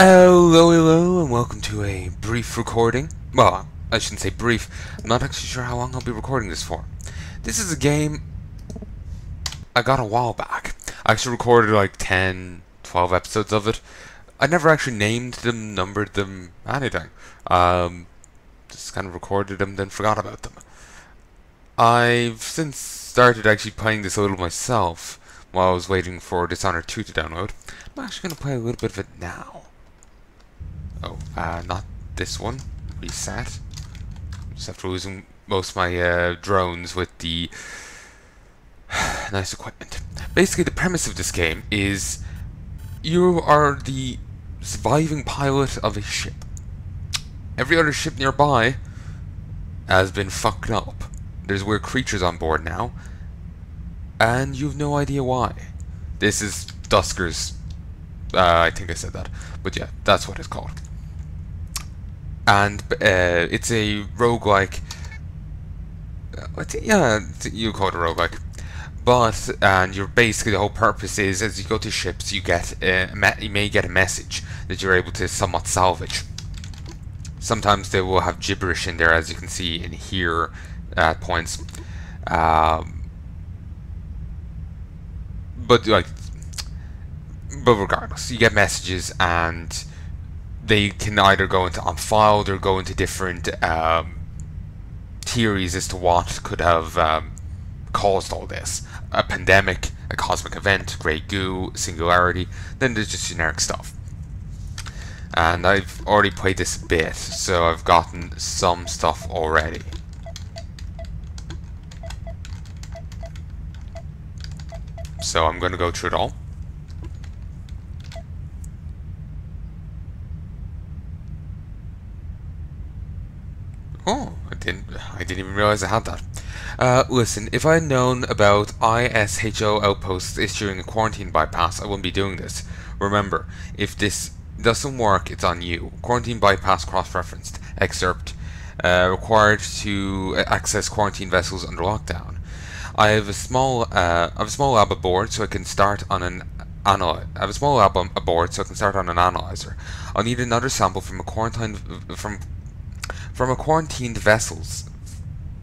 Hello, hello, and welcome to a brief recording. Well, I shouldn't say brief. I'm not actually sure how long I'll be recording this for. This is a game I got a while back. I actually recorded like 10, 12 episodes of it. I never actually named them, numbered them, anything. Um, just kind of recorded them, then forgot about them. I've since started actually playing this a little myself while I was waiting for Dishonored 2 to download. I'm actually going to play a little bit of it now. Oh, uh, not this one. Reset. Just after losing most of my uh, drones with the nice equipment. Basically, the premise of this game is you are the surviving pilot of a ship. Every other ship nearby has been fucked up. There's weird creatures on board now, and you've no idea why. This is Duskers. Uh, I think I said that, but yeah, that's what it's called. And uh, it's a roguelike. Uh, yeah, you call it a roguelike. But and your basically the whole purpose is as you go to ships, you get a, you may get a message that you're able to somewhat salvage. Sometimes they will have gibberish in there, as you can see in here at points. Um, but like, but regardless, you get messages and they can either go into unfiled or go into different um, theories as to what could have um, caused all this. A pandemic, a cosmic event, grey goo, singularity, then there's just generic stuff. And I've already played this a bit, so I've gotten some stuff already. So I'm going to go through it all. Oh, I didn't I didn't even realize I had that. Uh, listen, if I had known about ISHO outposts issuing a quarantine bypass, I wouldn't be doing this. Remember, if this doesn't work, it's on you. Quarantine bypass cross-referenced. Excerpt. Uh, required to access quarantine vessels under lockdown. I have a small uh, I have a small lab aboard, so I can start on an analy I have a small lab aboard, so I can start on an analyzer. I'll need another sample from a quarantine from from a quarantined vessels.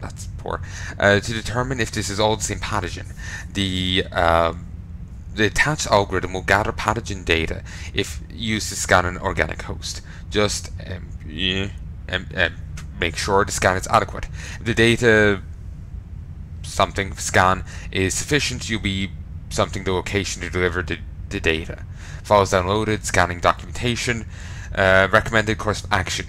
That's poor. Uh, to determine if this is all the same pathogen. The um, the attached algorithm will gather pathogen data if used to scan an organic host. Just um, yeah, um, um, make sure the scan is adequate. The data something scan is sufficient, you'll be something the location to deliver the, the data. Files downloaded, scanning documentation, uh, recommended course of action.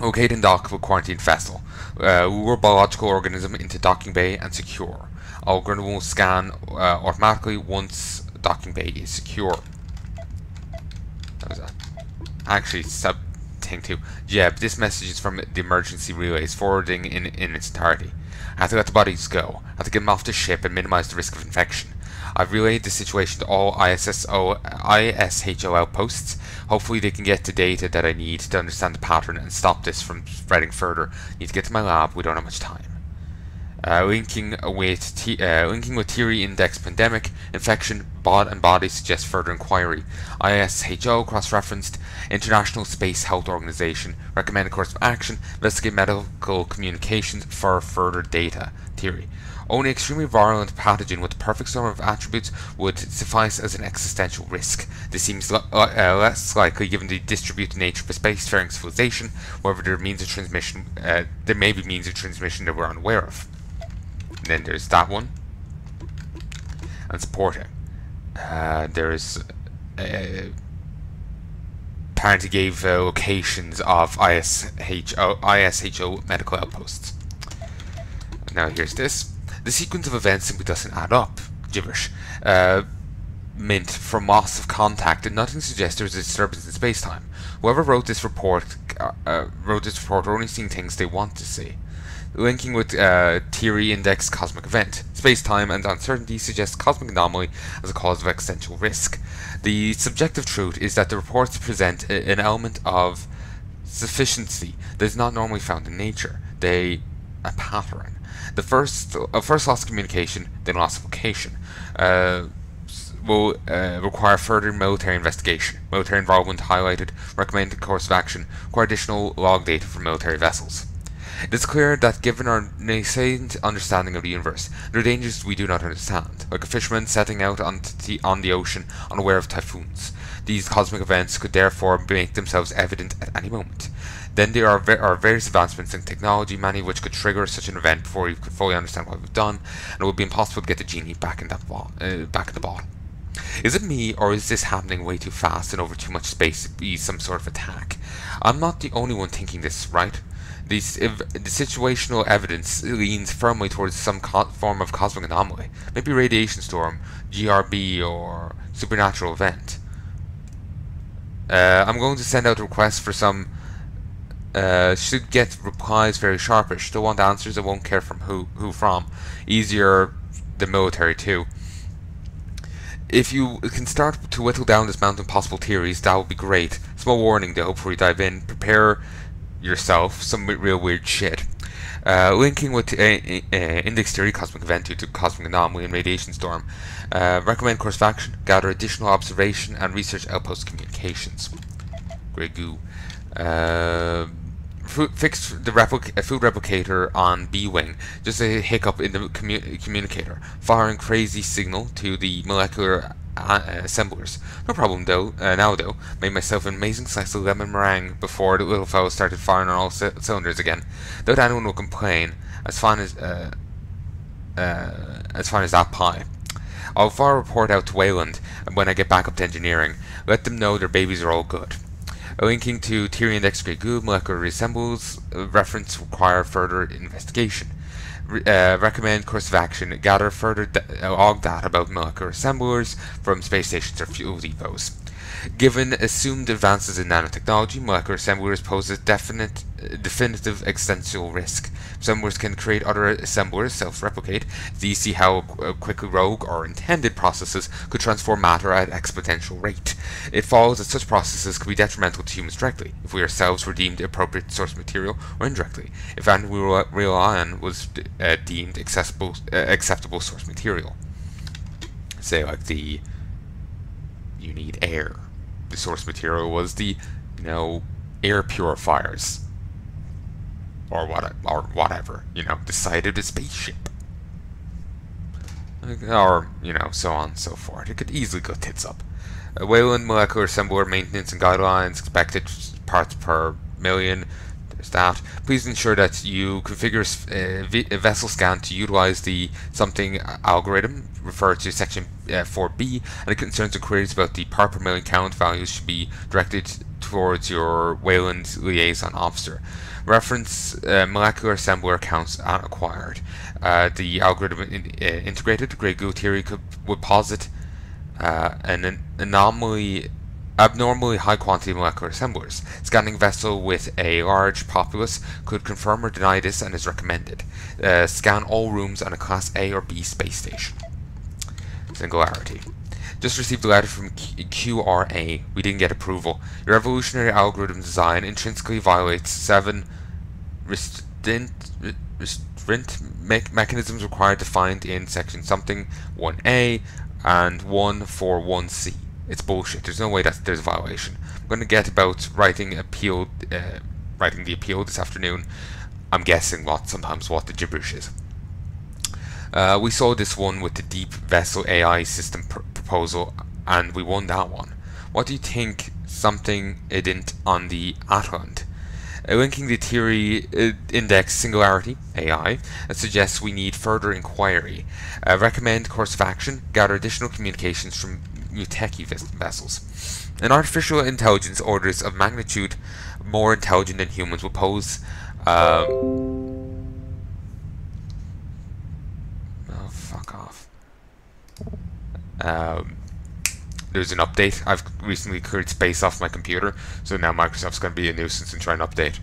Locate and dock with quarantine vessel. Uh, lure biological organism into docking bay and secure. Algorithm will scan uh, automatically once docking bay is secure. That was that. Actually, sub thing too. Yeah, but this message is from the emergency relays, forwarding in, in its entirety. I have to let the bodies go. I have to get them off the ship and minimize the risk of infection. I've relayed the situation to all ISSO, ISHO outposts. Hopefully they can get the data that I need to understand the pattern and stop this from spreading further. Need to get to my lab, we don't have much time. Uh, linking with uh, linking with theory index pandemic infection bod and body suggests further inquiry. ISHO cross-referenced International Space Health Organization recommended course of action investigate medical communications for further data theory. Only extremely virulent pathogen with the perfect storm of attributes would suffice as an existential risk. This seems uh, less likely given the distributed nature of a spacefaring civilization, wherever there means of transmission, uh, there may be means of transmission that we're unaware of. And then there's that one. And supporting. Uh, there's uh, apparently gave uh, locations of ISHO, ISHO medical outposts. Now here's this. The sequence of events simply doesn't add up. Gibberish. Uh, mint from loss of contact and nothing suggests there's a disturbance in space-time. Whoever wrote this report uh, uh, wrote this report are only seeing things they want to see linking with uh, theory index cosmic event. Space-time and uncertainty suggest cosmic anomaly as a cause of existential risk. The subjective truth is that the reports present a, an element of sufficiency that is not normally found in nature. They a pattern. The first, uh, first loss of communication, then loss of location. Uh, will uh, require further military investigation. Military involvement highlighted, recommended course of action, require additional log data from military vessels. It is clear that given our nascent understanding of the universe, there are dangers we do not understand, like a fisherman setting out on the, on the ocean unaware of typhoons. These cosmic events could therefore make themselves evident at any moment. Then there are, are various advancements in technology, many which could trigger such an event before we could fully understand what we've done, and it would be impossible to get the genie back in that ball, uh, back in the bottle. Is it me, or is this happening way too fast and over too much space to be some sort of attack? I'm not the only one thinking this, right? The, the situational evidence leans firmly towards some form of cosmic anomaly, maybe radiation storm, GRB, or supernatural event. Uh, I'm going to send out requests for some uh, should get replies very sharpish. Still want answers. I won't care from who who from. Easier the military too. If you can start to whittle down this mountain of possible theories, that would be great. Small warning though before you dive in. Prepare yourself some real weird shit. Uh, linking with uh, uh, index theory, cosmic event due to cosmic anomaly and radiation storm. Uh, recommend course of action, gather additional observation and research outpost communications. Grey goo. Fix the replic food replicator on B-Wing. Just a hiccup in the commu communicator, firing crazy signal to the molecular uh, assemblers. No problem though. Uh, now though, made myself an amazing slice of lemon meringue before the little fellow started firing on all cylinders again. Doubt anyone will complain. As fine as uh, uh, as fine as that pie. I'll fire a report out to Wayland when I get back up to engineering. Let them know their babies are all good. Linking to Tyrion X-ray goo molecular assemblers reference require further investigation. Re uh, recommend course of action, gather further log data about molecular assemblers from space stations or fuel depots. Given assumed advances in nanotechnology, molecular assemblers pose a definite, uh, definitive existential risk. Assemblers can create other assemblers, self-replicate. These see how quickly rogue or intended processes could transform matter at exponential rate. It follows that such processes could be detrimental to humans directly, if we ourselves were deemed appropriate source material, or indirectly, if real ion was uh, deemed accessible, uh, acceptable source material. Say like the you need air the source material was the, you know, air purifiers. Or what, or whatever, you know, the side of the spaceship. Or, you know, so on and so forth. It could easily go tits up. Weyland molecular assembler maintenance and guidelines, expected parts per million, that. Please ensure that you configure a vessel scan to utilize the something algorithm referred to section uh, 4b and the concerns and queries about the part per million count values should be directed towards your Wayland liaison officer. Reference uh, molecular assembler counts are acquired. Uh, the algorithm in, uh, integrated, Grey Goo would posit uh, an anomaly abnormally high quantity molecular assemblers. Scanning vessel with a large populace could confirm or deny this and is recommended. Uh, scan all rooms on a Class A or B space station. Singularity. Just received a letter from Q QRA. We didn't get approval. Your evolutionary algorithm design intrinsically violates seven restraint, me mechanisms required defined in section something 1A and 141C. It's bullshit. There's no way that there's a violation. I'm going to get about writing appeal, uh, writing the appeal this afternoon. I'm guessing what sometimes what the gibberish is. Uh, we saw this one with the deep vessel AI system pr proposal, and we won that one. What do you think something didn't on the Atlant? Uh, linking the theory uh, index singularity AI suggests we need further inquiry. Uh, recommend course of action. Gather additional communications from Muteki vessels. An artificial intelligence orders of magnitude more intelligent than humans will pose. Uh, oh, fuck off. Um, there's an update. I've recently cleared space off my computer, so now Microsoft's going to be a nuisance and try and update.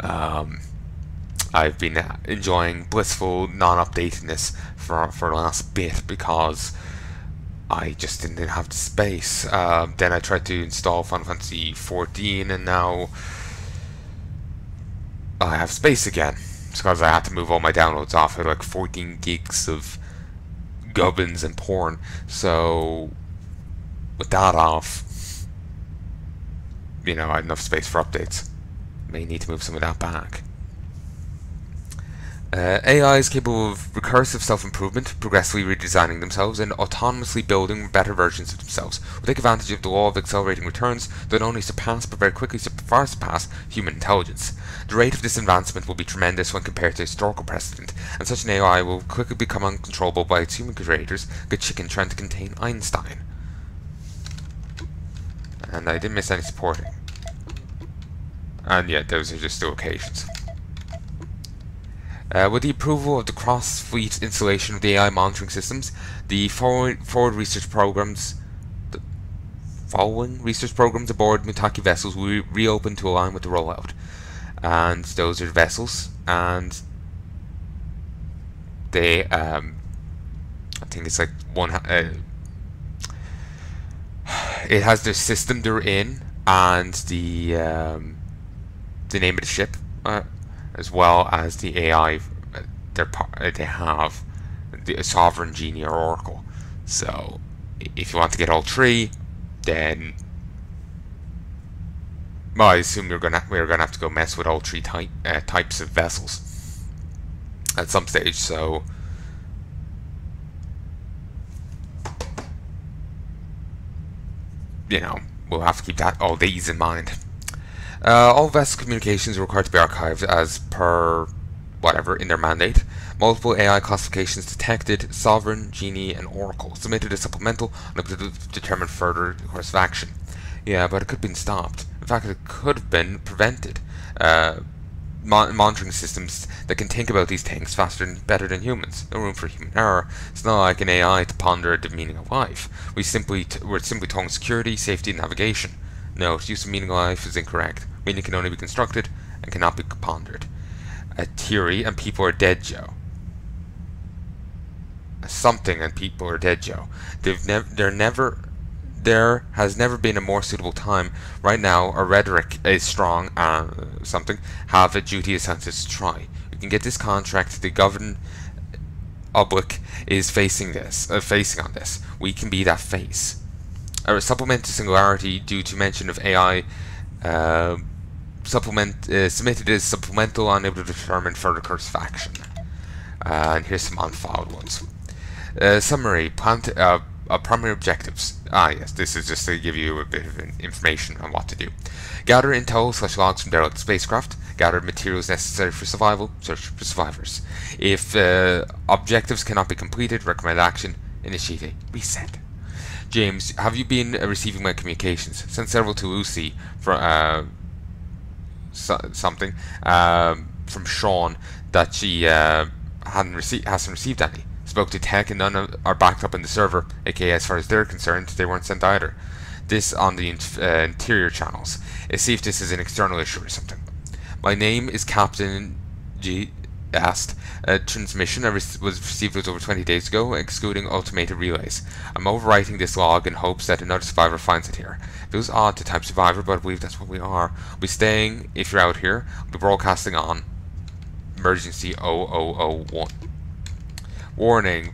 Um, I've been enjoying blissful non-updatedness for for the last bit because I just didn't have the space. Uh, then I tried to install Final Fantasy 14 and now I have space again. It's because I had to move all my downloads off. Had like 14 gigs of gubbins and porn. So with that off, you know, I had enough space for updates. May need to move some of that back. Uh, AI is capable of recursive self-improvement, progressively redesigning themselves, and autonomously building better versions of themselves. Will take advantage of the law of accelerating returns that only surpass, but very quickly far surpass, human intelligence. The rate of this advancement will be tremendous when compared to historical precedent, and such an AI will quickly become uncontrollable by its human creators, a chicken trying to contain Einstein. And I didn't miss any supporting. And yet, those are just two occasions. Uh, with the approval of the cross-fleet installation of the AI monitoring systems, the forward, forward research programs, the following research programs aboard Mutaki vessels will re reopen to align with the rollout. And those are the vessels, and they, um, I think it's like one, uh, it has the system they're in, and the, um, the name of the ship. Uh, as well as the AI uh, they have the Sovereign Genie or Oracle. So if you want to get all three, then well, I assume you're gonna we're gonna have to go mess with all three type uh, types of vessels at some stage. So. You know, we'll have to keep that all these in mind. Uh, all vessel communications are required to be archived as per whatever in their mandate. Multiple AI classifications detected, Sovereign, Genie, and Oracle. Submitted a supplemental and to determine further course of action. Yeah, but it could have been stopped. In fact, it could have been prevented. Uh, mon monitoring systems that can think about these things faster and better than humans. No room for human error. It's not like an AI to ponder the meaning of life. We simply we're simply talking security, safety, and navigation. No, use of meaning of life is incorrect meaning can only be constructed and cannot be pondered. A theory and people are dead, Joe. A something and people are dead, Joe. They've never, they're never, there has never been a more suitable time. Right now, our rhetoric is strong. Uh, something have a duty assigned to try. We can get this contract. The governed public is facing this, uh, facing on this. We can be that face. A supplement to singularity due to mention of AI. Uh, supplement uh, submitted as supplemental, unable to determine further course of action. Uh, and here's some unfiled ones. Uh, summary: uh, uh, primary objectives. Ah, yes, this is just to give you a bit of information on what to do. Gather intel slash logs from derelict spacecraft. Gather materials necessary for survival. Search for survivors. If uh, objectives cannot be completed, recommend action. Initiate a reset. James, have you been receiving my communications? Sent several to Lucy for so, something um, from Sean that she uh, hadn't received hasn't received any. Spoke to Tech and none are backed up in the server, aka as far as they're concerned, they weren't sent either. This on the uh, interior channels. Let's see if this is an external issue or something. My name is Captain G asked. A transmission I was received was over 20 days ago, excluding automated relays. I'm overwriting this log in hopes that another survivor finds it here. Was odd to type survivor, but I believe that's what we are. We'll be staying, if you're out here, we'll be broadcasting on emergency 0001. Warning,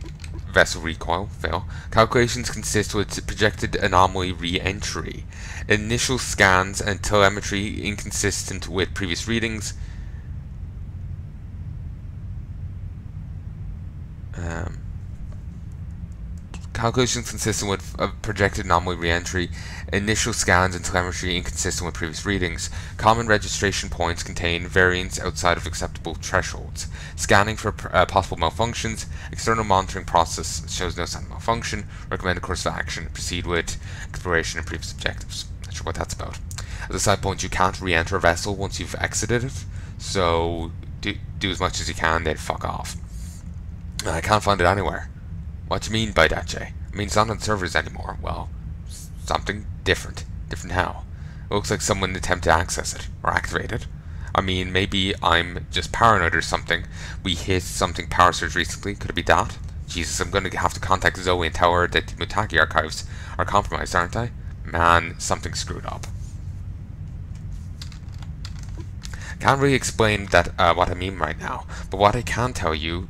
vessel recoil, fail. Calculations consist with projected anomaly re-entry. Initial scans and telemetry inconsistent with previous readings. Um, calculations consistent with projected anomaly reentry, initial scans and telemetry inconsistent with previous readings, common registration points contain variants outside of acceptable thresholds, scanning for uh, possible malfunctions, external monitoring process shows no sign of malfunction, recommended course of action, proceed with exploration and previous objectives. Not sure what that's about. As a side point, you can't re-enter a vessel once you've exited it, so do, do as much as you can, then fuck off. I can't find it anywhere. What do you mean by that, Jay? I mean, it's not on servers anymore. Well, something different. Different how? It looks like someone attempted to access it, or activate it. I mean, maybe I'm just paranoid or something. We hit something power surge recently. Could it be that? Jesus, I'm going to have to contact Zoe and tell her that the Mutaki archives are compromised, aren't I? Man, something screwed up. Can't really explain that uh, what I mean right now, but what I can tell you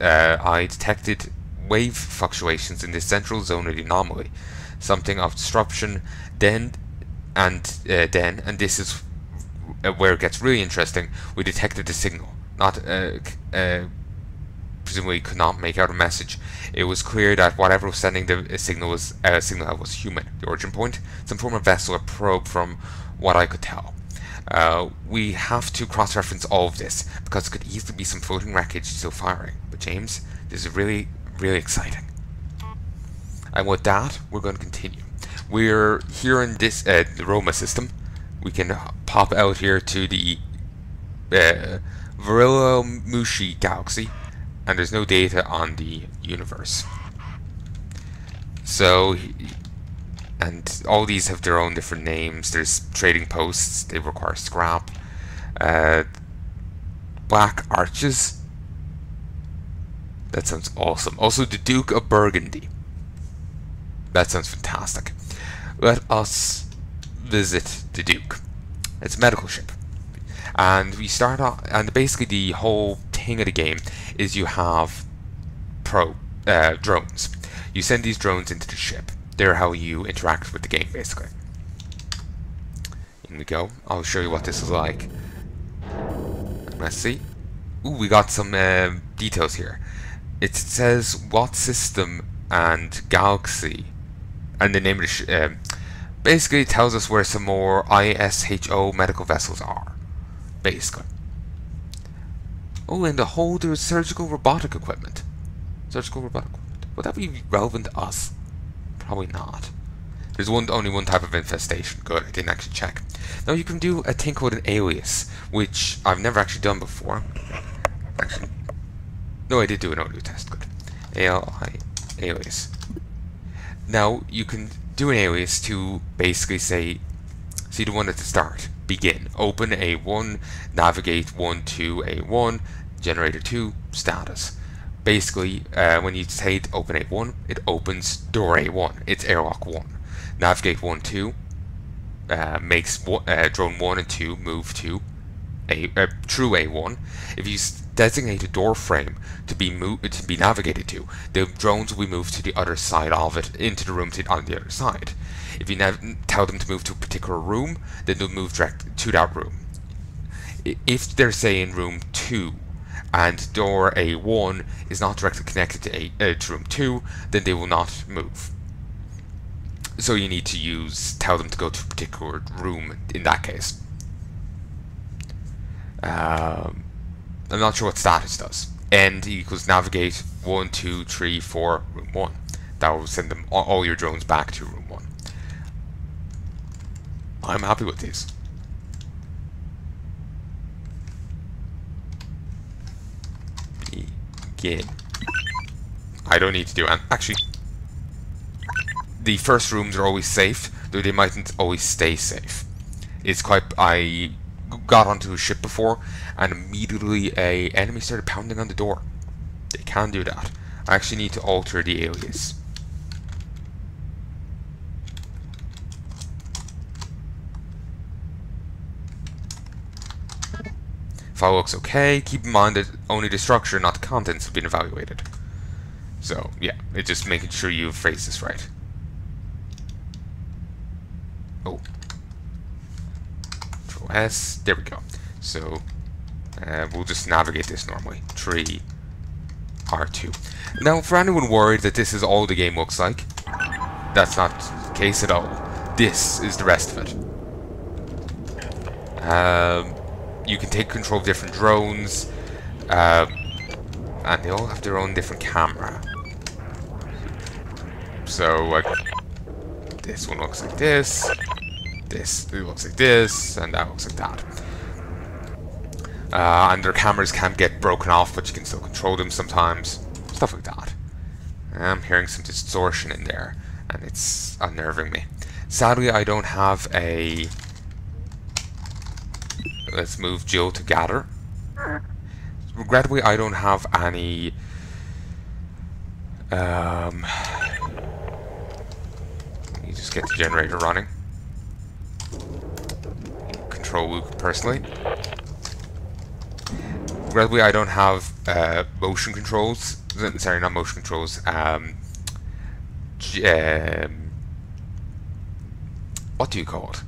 uh, I detected wave fluctuations in the central zone of the anomaly, something of disruption. Then and uh, then, and this is uh, where it gets really interesting. We detected the signal, not uh, uh, presumably could not make out a message. It was clear that whatever was sending the signal was a signal was human. The origin point, some form of vessel or probe, from what I could tell. Uh, we have to cross-reference all of this because it could easily be some floating wreckage still firing. But James, this is really, really exciting. And with that, we're going to continue. We're here in this uh, the Roma system. We can pop out here to the uh, Mushi galaxy, and there's no data on the universe. So and all these have their own different names. There's trading posts, they require scrap. Uh, black arches. That sounds awesome. Also, the Duke of Burgundy. That sounds fantastic. Let us visit the Duke. It's a medical ship. And we start off, and basically the whole thing of the game is you have pro uh, drones. You send these drones into the ship they're how you interact with the game, basically. In we go. I'll show you what this is like. Let's see. Ooh, we got some uh, details here. It says what system and galaxy, and the name of the um, basically tells us where some more ISHO medical vessels are, basically. Oh, and the whole there's surgical robotic equipment. Surgical robotic equipment. Would that be relevant to us? Probably not. There's one only one type of infestation. Good, I didn't actually check. Now you can do a thing called an alias, which I've never actually done before. Actually, no, I did do an audio test. Good. ALI alias. Now you can do an alias to basically say, see the one at the start. Begin. Open A1, navigate 1 to A1, generator 2, status basically, uh, when you say open A1, it opens door A1. It's airlock 1. Navigate 1, 2 uh, makes uh, drone 1 and 2 move to a uh, true A1. If you designate a door frame to be moved to be navigated to, the drones will be moved to the other side of it, into the room to, on the other side. If you tell them to move to a particular room, then they'll move direct to that room. If they're saying room 2, and door A1 is not directly connected to, A, uh, to room 2, then they will not move. So you need to use, tell them to go to a particular room in that case. Um, I'm not sure what status does. End equals navigate 1, 2, 3, 4, room 1. That will send them all, your drones back to room 1. I'm happy with this. Begin. I don't need to do it. Actually, the first rooms are always safe, though they mightn't always stay safe. It's quite... I got onto a ship before, and immediately a enemy started pounding on the door. They can do that. I actually need to alter the alias. File looks okay. Keep in mind that only the structure, not the contents, have been evaluated. So, yeah, it's just making sure you phrase this right. Oh. Control S. There we go. So, uh, we'll just navigate this normally. Tree. R2. Now, for anyone worried that this is all the game looks like, that's not the case at all. This is the rest of it. Um, you can take control of different drones, um, and they all have their own different camera. So, this one looks like this, this looks like this, and that looks like that. Uh, and their cameras can get broken off, but you can still control them sometimes. Stuff like that. I'm hearing some distortion in there, and it's unnerving me. Sadly, I don't have a Let's move Jill to gather. Regrettably, I don't have any... Um, me just get the generator running. Control Luke personally. regrettably, I don't have uh, motion controls. Sorry, not motion controls. Um, um, what do you call it?